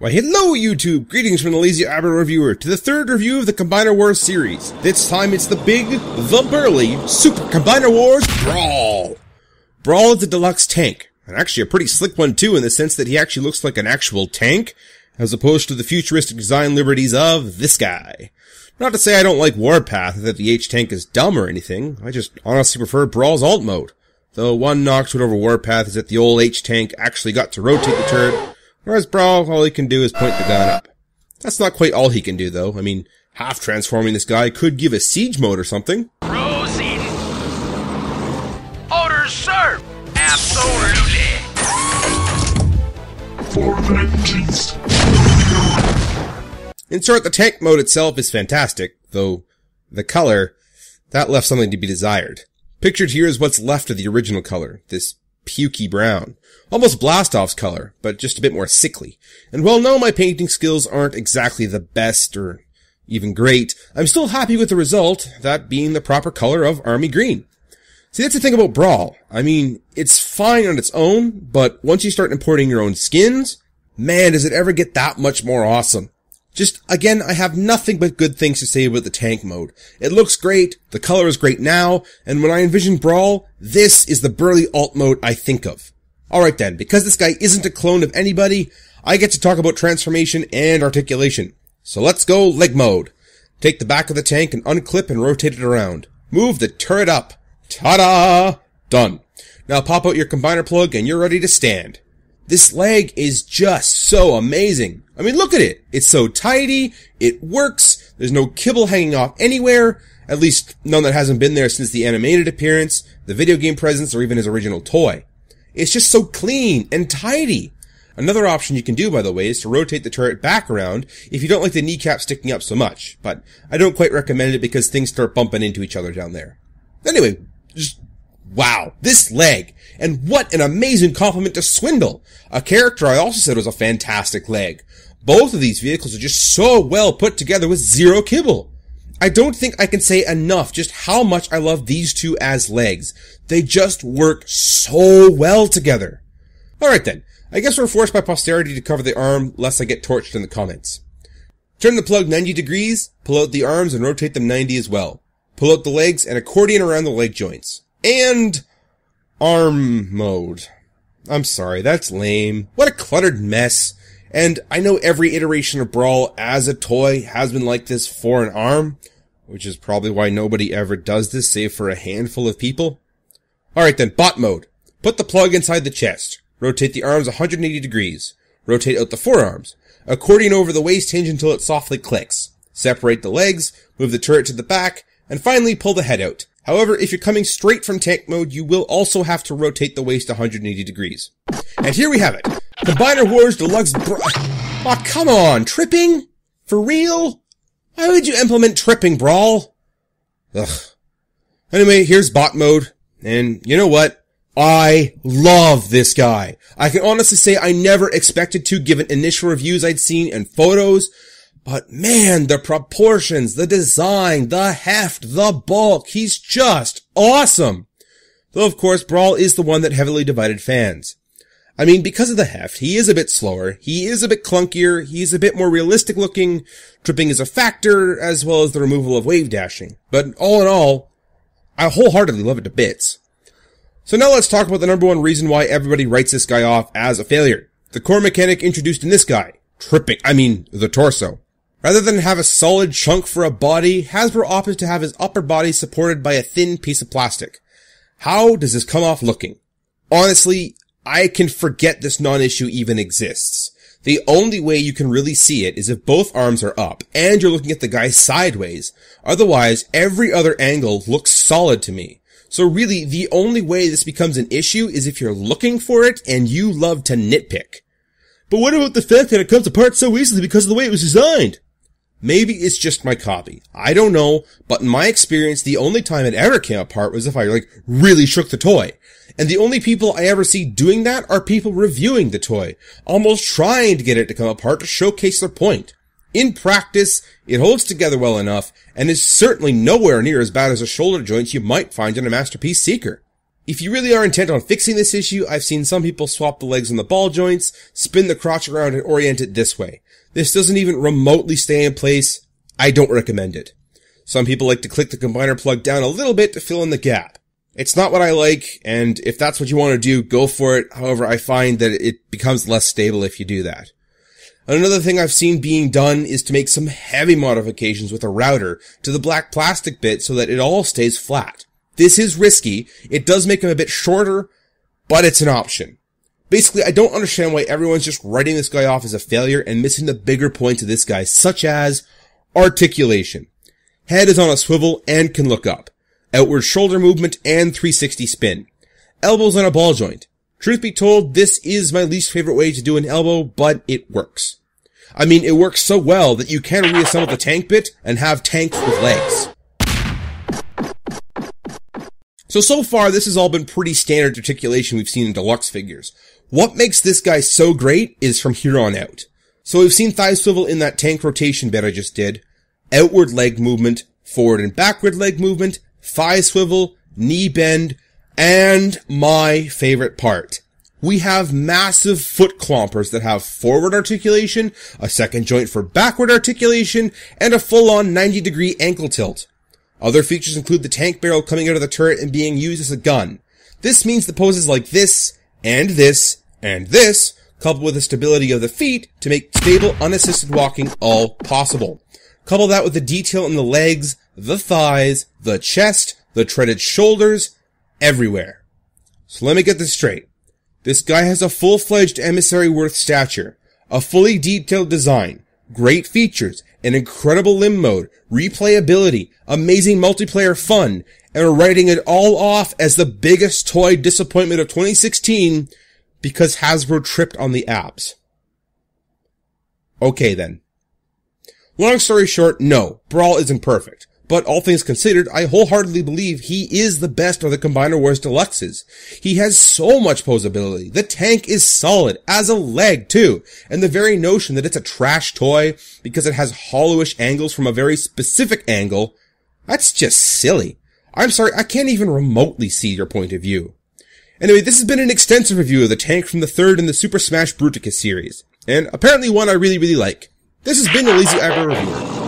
Why hello YouTube! Greetings from the Lazy Eyebrow Reviewer to the third review of the Combiner Wars series. This time it's the big, the burly, Super Combiner Wars Brawl! Brawl is a deluxe tank, and actually a pretty slick one too in the sense that he actually looks like an actual tank, as opposed to the futuristic design liberties of this guy. Not to say I don't like Warpath or that the H-Tank is dumb or anything, I just honestly prefer Brawl's alt mode. Though one knocked over Warpath is that the old H-Tank actually got to rotate the turret, Whereas Brawl, all he can do is point the gun up. That's not quite all he can do though. I mean, half transforming this guy could give a siege mode or something. Proceed. Orders, sir. Absolutely. For vengeance. In short, the tank mode itself is fantastic, though the color, that left something to be desired. Pictured here is what's left of the original color, this pukey brown. Almost Blastoff's color, but just a bit more sickly. And while no, my painting skills aren't exactly the best or even great, I'm still happy with the result, that being the proper color of army green. See, that's the thing about Brawl. I mean, it's fine on its own, but once you start importing your own skins, man, does it ever get that much more awesome. Just, again, I have nothing but good things to say about the tank mode. It looks great, the color is great now, and when I envision Brawl, this is the burly alt mode I think of. Alright then, because this guy isn't a clone of anybody, I get to talk about transformation and articulation. So let's go leg mode. Take the back of the tank and unclip and rotate it around. Move the turret up. Ta-da! Done. Now pop out your combiner plug and you're ready to stand. This leg is just so amazing. I mean, look at it. It's so tidy. It works. There's no kibble hanging off anywhere. At least none that hasn't been there since the animated appearance, the video game presence, or even his original toy. It's just so clean and tidy. Another option you can do, by the way, is to rotate the turret back around if you don't like the kneecap sticking up so much, but I don't quite recommend it because things start bumping into each other down there. Anyway, just wow, this leg. And what an amazing compliment to Swindle, a character I also said was a fantastic leg. Both of these vehicles are just so well put together with zero kibble. I don't think I can say enough just how much I love these two as legs. They just work so well together. Alright then, I guess we're forced by posterity to cover the arm lest I get torched in the comments. Turn the plug 90 degrees, pull out the arms and rotate them 90 as well. Pull out the legs and accordion around the leg joints. And arm mode. I'm sorry, that's lame. What a cluttered mess. And I know every iteration of Brawl as a toy has been like this for an arm, which is probably why nobody ever does this save for a handful of people. Alright then, bot mode. Put the plug inside the chest. Rotate the arms 180 degrees. Rotate out the forearms. Accordion over the waist hinge until it softly clicks. Separate the legs, move the turret to the back, and finally pull the head out. However, if you're coming straight from tank mode, you will also have to rotate the waist 180 degrees. And here we have it. Combiner Wars Deluxe Bra- Oh, come on, tripping? For real? Why would you implement tripping, Brawl? Ugh. Anyway, here's bot mode. And you know what? I love this guy. I can honestly say I never expected to given initial reviews I'd seen and photos, but man, the proportions, the design, the heft, the bulk, he's just awesome. Though of course Brawl is the one that heavily divided fans. I mean, because of the heft, he is a bit slower, he is a bit clunkier, he's a bit more realistic looking, tripping is a factor, as well as the removal of wave dashing. But all in all, I wholeheartedly love it to bits. So now let's talk about the number one reason why everybody writes this guy off as a failure. The core mechanic introduced in this guy. Tripping, I mean, the torso. Rather than have a solid chunk for a body, Hasbro opted to have his upper body supported by a thin piece of plastic. How does this come off looking? Honestly, I can forget this non-issue even exists. The only way you can really see it is if both arms are up and you're looking at the guy sideways. Otherwise, every other angle looks solid to me. So really, the only way this becomes an issue is if you're looking for it and you love to nitpick. But what about the fact that it comes apart so easily because of the way it was designed? Maybe it's just my copy. I don't know, but in my experience, the only time it ever came apart was if I like really shook the toy. And the only people I ever see doing that are people reviewing the toy, almost trying to get it to come apart to showcase their point. In practice, it holds together well enough, and is certainly nowhere near as bad as the shoulder joints you might find in a Masterpiece Seeker. If you really are intent on fixing this issue, I've seen some people swap the legs on the ball joints, spin the crotch around and orient it this way. This doesn't even remotely stay in place. I don't recommend it. Some people like to click the combiner plug down a little bit to fill in the gap. It's not what I like, and if that's what you want to do, go for it. However, I find that it becomes less stable if you do that. Another thing I've seen being done is to make some heavy modifications with a router to the black plastic bit so that it all stays flat. This is risky. It does make them a bit shorter, but it's an option. Basically, I don't understand why everyone's just writing this guy off as a failure and missing the bigger points of this guy, such as articulation. Head is on a swivel and can look up. Outward shoulder movement and 360 spin. Elbows on a ball joint. Truth be told, this is my least favorite way to do an elbow, but it works. I mean, it works so well that you can reassemble the tank bit and have tanks with legs. So, so far, this has all been pretty standard articulation we've seen in deluxe figures. What makes this guy so great is from here on out. So we've seen thigh swivel in that tank rotation bit I just did, outward leg movement, forward and backward leg movement, thigh swivel, knee bend, and my favorite part. We have massive foot clompers that have forward articulation, a second joint for backward articulation, and a full-on 90 degree ankle tilt. Other features include the tank barrel coming out of the turret and being used as a gun. This means the poses like this, and this, and this, coupled with the stability of the feet to make stable, unassisted walking all possible. Couple that with the detail in the legs, the thighs, the chest, the treaded shoulders, everywhere. So let me get this straight. This guy has a full-fledged emissary worth stature, a fully detailed design, great features, an incredible limb mode, replayability, amazing multiplayer fun, and we're writing it all off as the biggest toy disappointment of 2016 because Hasbro tripped on the abs. Okay then. Long story short, no, Brawl isn't perfect. But all things considered, I wholeheartedly believe he is the best of the Combiner Wars Deluxes. He has so much posability. The tank is solid, as a leg too. And the very notion that it's a trash toy because it has hollowish angles from a very specific angle, that's just silly. I'm sorry, I can't even remotely see your point of view. Anyway, this has been an extensive review of the tank from the third in the Super Smash Bruticus series, and apparently one I really, really like. This has been the Lazy Eyebrow Reviewer.